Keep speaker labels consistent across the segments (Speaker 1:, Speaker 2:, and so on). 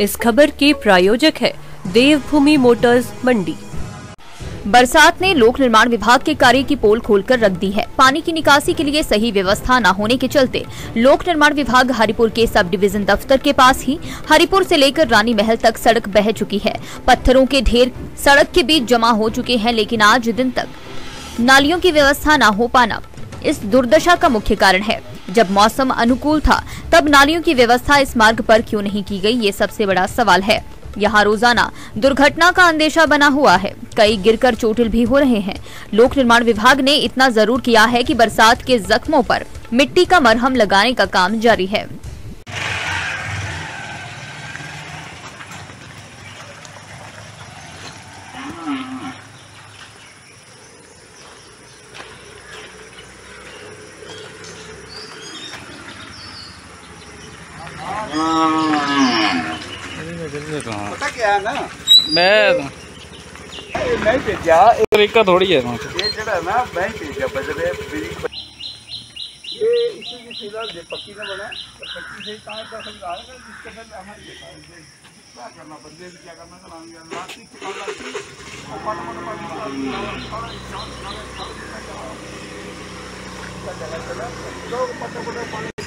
Speaker 1: इस खबर के प्रायोजक है देवभूमि मोटर्स मंडी।
Speaker 2: बरसात ने लोक निर्माण विभाग के कार्य की पोल खोलकर रख दी है। पानी की निकासी के लिए सही व्यवस्था न होने के चलते लोक निर्माण विभाग हरिपुर के सब डिवीज़न दफ्तर के पास ही हरिपुर से लेकर रानी महल तक सड़क बह चुकी है। पत्थरों के ढेर सड़क के बीच जमा हो चुके हैं, लेकिन आज दिन तक नालियों की व्यवस्था न हो पाना इस दुर्दशा का मुख्य कारण है। जब मौसम अनुकूल था, तब नालियों की व्यवस्था इस मार्ग पर क्यों नहीं की गई, ये सबसे बड़ा सवाल है। यहाँ रोज़ाना दुर्घटना का अंदेशा बना हुआ है। कई गिरकर चोटिल भी हो रहे हैं। लोक निर्माण विभाग ने इतना ज़रूर किया है कि बरसात के जख्मों पर मिट्टी का मरहम लगाने का काम जारी है।
Speaker 3: किससे कहा पता क्या
Speaker 4: है
Speaker 3: ना? मैं तो-
Speaker 4: मैं भेजा। तरीका
Speaker 3: थोड़ी है ये जड़ा ना मैं भेजा बजरे ये इसी की सीधा जे पक्की ना बना। तो पक्की से कहाँ का सब आ रहा है? जिसके बाद हमारे क्या करना बंदे भी क्या करना चलाएँगे अल्लाह की किताब लाती ऊपर ऊपर ऊपर चला चला? तो पटा पटा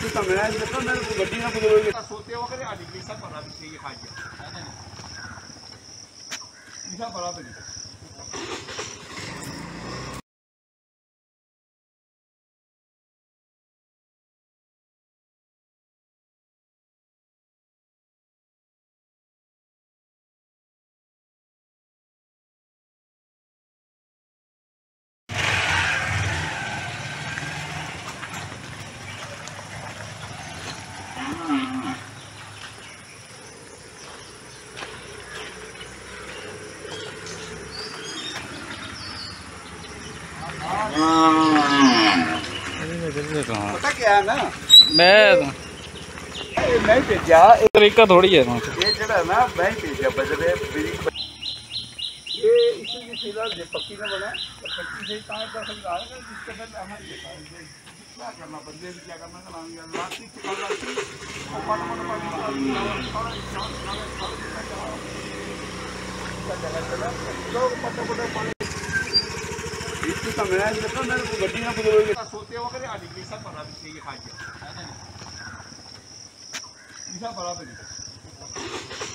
Speaker 3: मेरे को गड्डी ना बुज़ुर्ग सोते करे आदि की सब बना भी ये खा गया इसा बड़ा भी पता तरीका थोड़ी
Speaker 4: है
Speaker 3: ये जड़ा ना भेजा बजरे पक्की में बना पक्की से कहाँ का समझा रहा है, तो जिसके पहले हमारे क्या करना, बंदे क्या करना तो लाती और पानी पानी पानी थोड़ा जगह चला लोग पता पता पानी इसकी तो मैं देखा, मेरे को गड्डी ना बुज़ुर्ग सोते हो करे की सब बना भी खा गया इसा बड़ा भी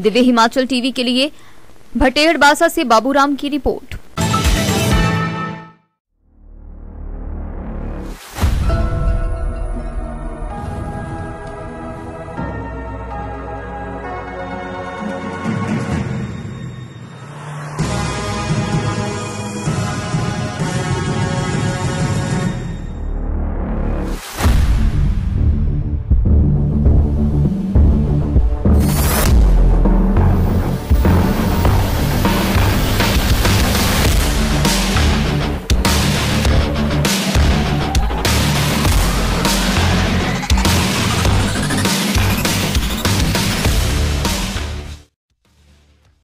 Speaker 2: दिव्य हिमाचल टीवी के लिए भटेहड़ बासा से बाबूराम की रिपोर्ट।